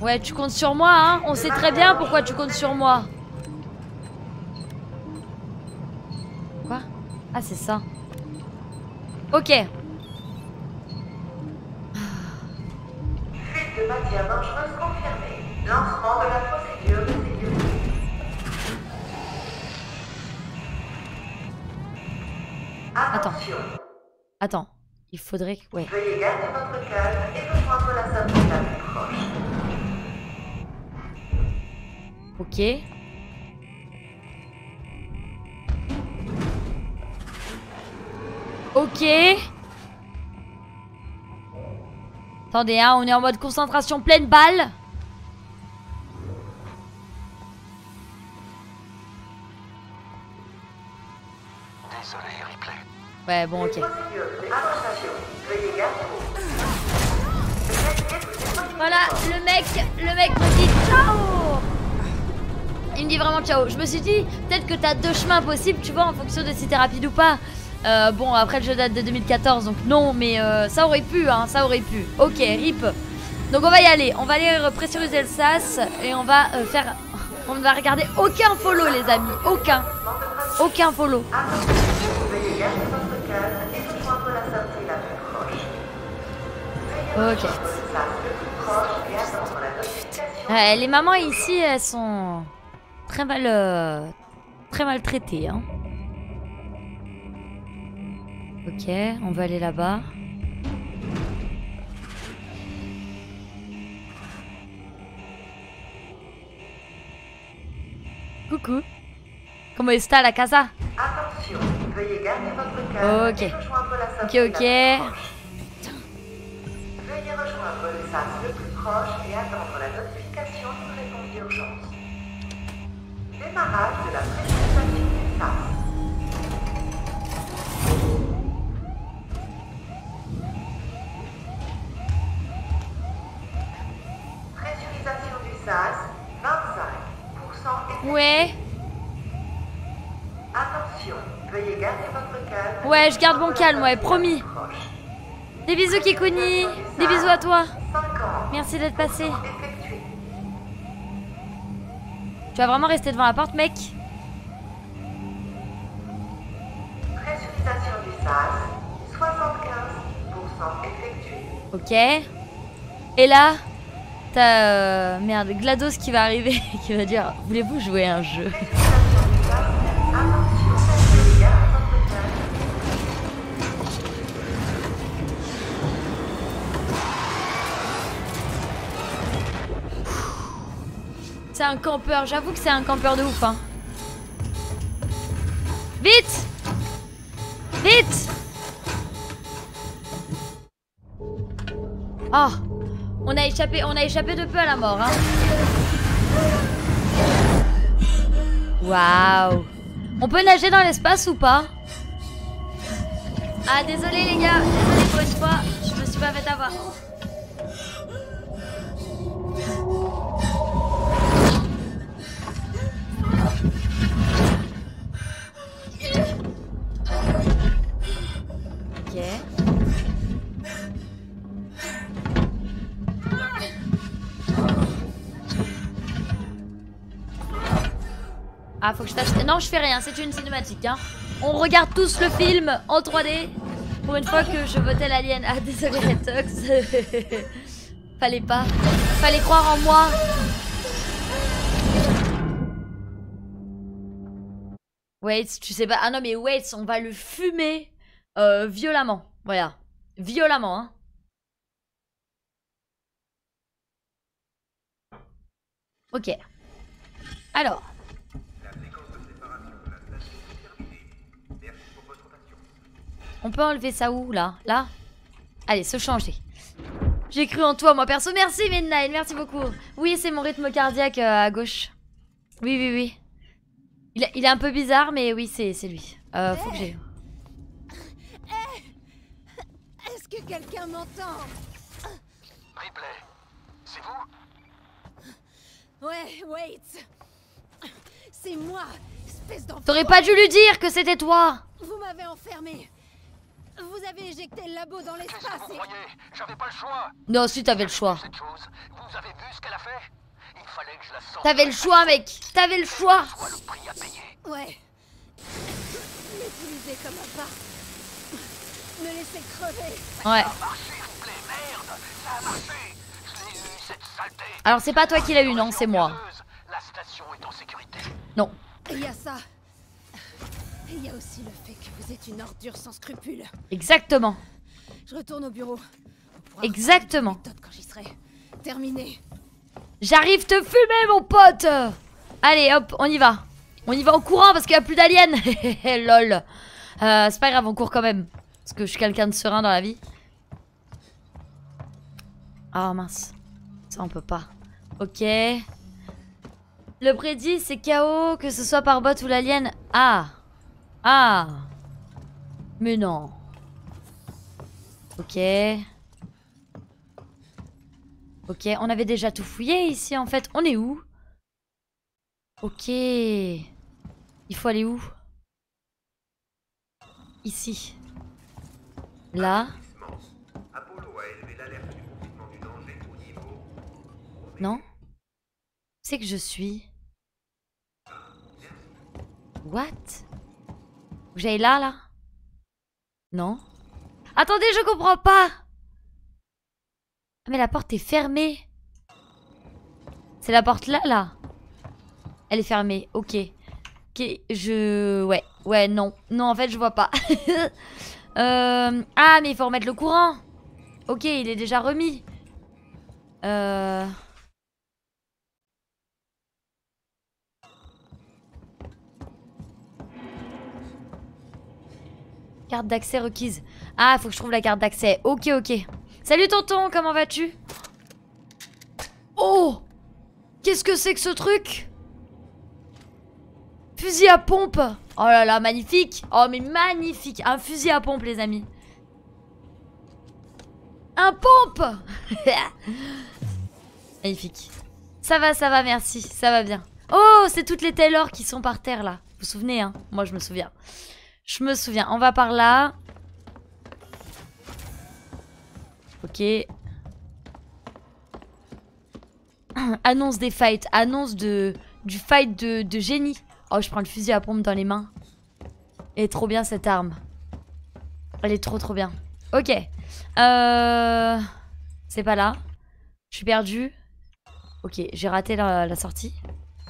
Ouais, tu comptes sur moi, hein On sait très bien pourquoi tu comptes sur moi. Quoi? Ah, c'est ça. Ok. Matière dangereuse confirmée. Lancement de la procédure de sécurité. Attention. Attends. Il faudrait que... Ouais. Veuillez garder votre calme et rejoindre la sortie la plus proche. Ok. Ok. Attendez, hein, on est en mode concentration pleine balle. Désolé, Ripley. Ouais, bon, ok. Voilà, le mec, le mec me dit ciao Il me dit vraiment ciao. Je me suis dit, peut-être que t'as deux chemins possibles, tu vois, en fonction de si t'es rapide ou pas. Euh, bon, après le jeu date de 2014, donc non, mais euh, ça aurait pu, hein, ça aurait pu. Ok, rip. Donc on va y aller, on va aller pressuriser le sas et on va euh, faire... [laughs] On ne va regarder aucun follow, les amis, aucun. Aucun follow. Ok. Les mamans ici, elles sont très mal, euh, très mal traitées. Hein. Ok, on va aller là-bas. Coucou. Comment est la casa? Attention. Veuillez garder votre calme Ok. et rejoindre la Ok, ok. Veuillez rejoindre le sas le plus proche et attendre la notification d'une réponse d'urgence. Démarrage de la précipitation du sas. Sas, 25%. et- Ouais. Attention, veuillez garder votre calme. Ouais, je garde mon calme, ouais, promis. Des bisous Kikuni. Des bisous à toi. 50. Merci d'être passé. Tu vas vraiment rester devant la porte, mec? Pressurisation du sas, 75% effectué. Ok. Et là, Euh, merde GLaDOS qui va arriver [laughs] qui va dire voulez-vous jouer un jeu? C'est un campeur, j'avoue que c'est un campeur de ouf hein. Vite Vite Ah On a échappé, on a échappé de peu à la mort hein. Waouh On peut nager dans l'espace ou pas? Ah désolé les gars, désolé pour une fois, je me suis pas fait avoir. Ah, faut que je tâche. Non, je fais rien, c'est une cinématique. Hein. On regarde tous le film en 3D. Pour une fois que je votais l'alien. Ah, désolé, Retox. [laughs] Fallait pas. Fallait croire en moi. Wait, tu sais pas. Ah non, mais wait, on va le fumer euh, violemment. Voilà. Violemment, hein. Ok. Alors. On peut enlever ça où, là? Là? Allez, se changer. J'ai cru en toi, moi perso. Merci, Midnight, merci beaucoup. Oui, c'est mon rythme cardiaque euh, à gauche. Oui, oui, oui. Il, il est un peu bizarre, mais oui, c'est c'est lui. Euh, faut que j'ai... Est-ce que quelqu'un m'entend? Ripley, c'est vous? Ouais, wait. C'est moi, espèce d'enfant. T'aurais pas dû lui dire que c'était toi Vous m'avez enfermé. Vous avez éjecté le labo dans Qu'est-ce que l'espace vous et... croyez J'avais pas le choix. Non, si t'avais le choix. Cette chose, vous avez vu ce qu'elle a fait? Il fallait que je la sorte. T'avais le choix, mec T'avais le choix Soit le prix à payer. Ouais. L'utiliser comme un pas. Me laisser crever. Ouais. Ça a marché, Ripley, merde Ça a marché Je l'ai eu, cette saleté Alors, c'est pas toi qui l'as eu, non, c'est moi. La station est en sécurité. Non. Il y a ça. Et il y a aussi le fait êtes une ordure sans scrupules. Exactement. Je retourne au bureau. Exactement. quand j'y serai. Terminé. J'arrive te fumer, mon pote Allez, hop, on y va. On y va en courant parce qu'il n'y a plus d'aliens. [laughs] Lol. Euh, c'est pas grave, on court quand même. Parce que je suis quelqu'un de serein dans la vie. Ah mince. Ça, on peut pas. Ok. Le prédit, c'est KO, que ce soit par bot ou l'alien. Ah. Ah. Mais non. Ok. Ok, on avait déjà tout fouillé ici en fait. On est où? Ok. Il faut aller où? Ici. Là. Non C'est que je suis? What? J'aille là, là? Non? Attendez, je comprends pas Ah, mais la porte est fermée. C'est la porte là, là Elle est fermée, ok. Ok, je... Ouais, ouais, non. Non, en fait, je vois pas. [laughs] Euh, Ah, mais il faut remettre le courant. Ok, il est déjà remis. Euh... Carte d'accès requise. Ah, faut que je trouve la carte d'accès. Ok, ok. Salut tonton, comment vas-tu? Oh Qu'est-ce que c'est que ce truc? Fusil à pompe Oh là là, magnifique Oh mais magnifique Un fusil à pompe les amis Un pompe [laughs] Magnifique. Ça va, ça va, merci. Ça va bien. Oh, c'est toutes les Taylor qui sont par terre là. Vous vous souvenez, hein? Moi, je me souviens. Je me souviens. On va par là. Ok. [clears throat] Annonce des fights. Annonce de, du fight de, de génie. Oh, je prends le fusil à pompe dans les mains. Elle est trop bien cette arme. Elle est trop trop bien. Ok. Euh... C'est pas là. Je suis perdue. Ok, j'ai raté la, la sortie.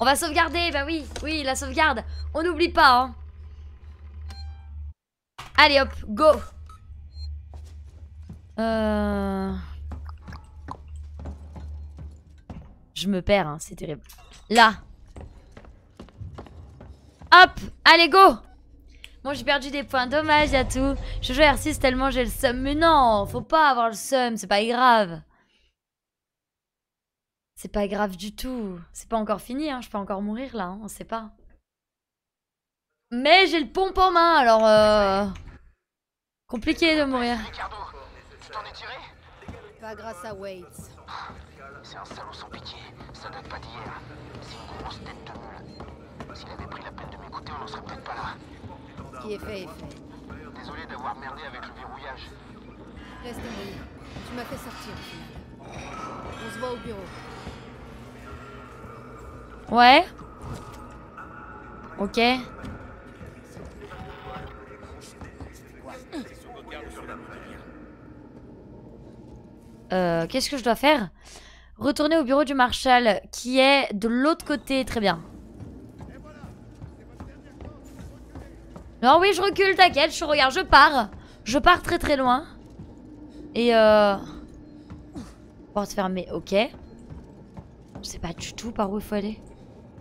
On va sauvegarder, bah oui, oui, la sauvegarde. On n'oublie pas, hein. Allez hop, go Euh... Je me perds, hein, c'est terrible. Là Hop Allez, go Bon, j'ai perdu des points, dommage, y'a tout. Je joue R6 tellement j'ai le seum. Mais non, faut pas avoir le seum, c'est pas grave. C'est pas grave du tout. C'est pas encore fini, hein. je peux encore mourir là, hein, on sait pas. Mais j'ai le pompe en main, alors... Euh... Compliqué de mourir. Ricardo, tu t'en es tiré Pas grâce à Waits. C'est un salaud sans pitié. Ça date pas d'hier. C'est une grosse tête de mule. S'il avait pris la peine de m'écouter, on n'en serait peut-être pas là. Ce qui est fait est fait. Désolé d'avoir merdé avec le verrouillage. Laisse tomber. Tu m'as fait sortir. On se voit au bureau. Ouais. Ok. Euh, Qu'est-ce que je dois faire? Retourner au bureau du Marshal, qui est de l'autre côté. Très bien. Non, oui, je recule, t'inquiète. Je regarde, je pars. Je pars très très loin. Et euh... Porte fermée, ok. Je sais pas du tout par où il faut aller.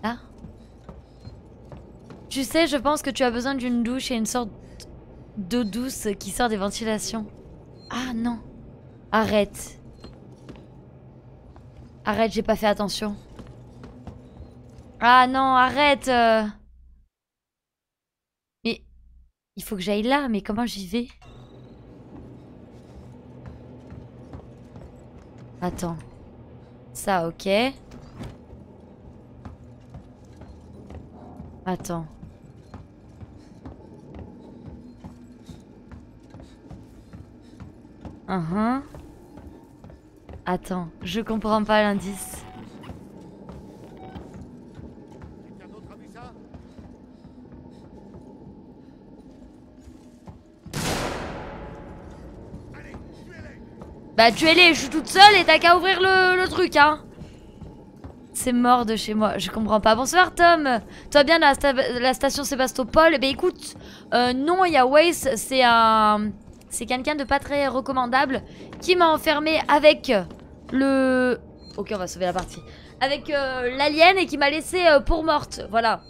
Là Tu sais, je pense que tu as besoin d'une douche et une sorte d'eau douce qui sort des ventilations. Ah non. Arrête. Arrête, j'ai pas fait attention. Ah non, arrête. euh. Mais il faut que j'aille là, mais comment j'y vais? Attends. Ça, ok. Attends. Uhum. Attends, je comprends pas l'indice. Bah tuez-les, je suis toute seule et t'as qu'à ouvrir le, truc, hein. C'est mort de chez moi, je comprends pas. Bonsoir Tom, toi bien la, la station Sébastopol ben écoute, euh, non, il y a Waze, c'est un... C'est quelqu'un de pas très recommandable qui m'a enfermé avec le... Ok, on va sauver la partie. Avec euh, l'alien et qui m'a laissé euh, pour morte, voilà.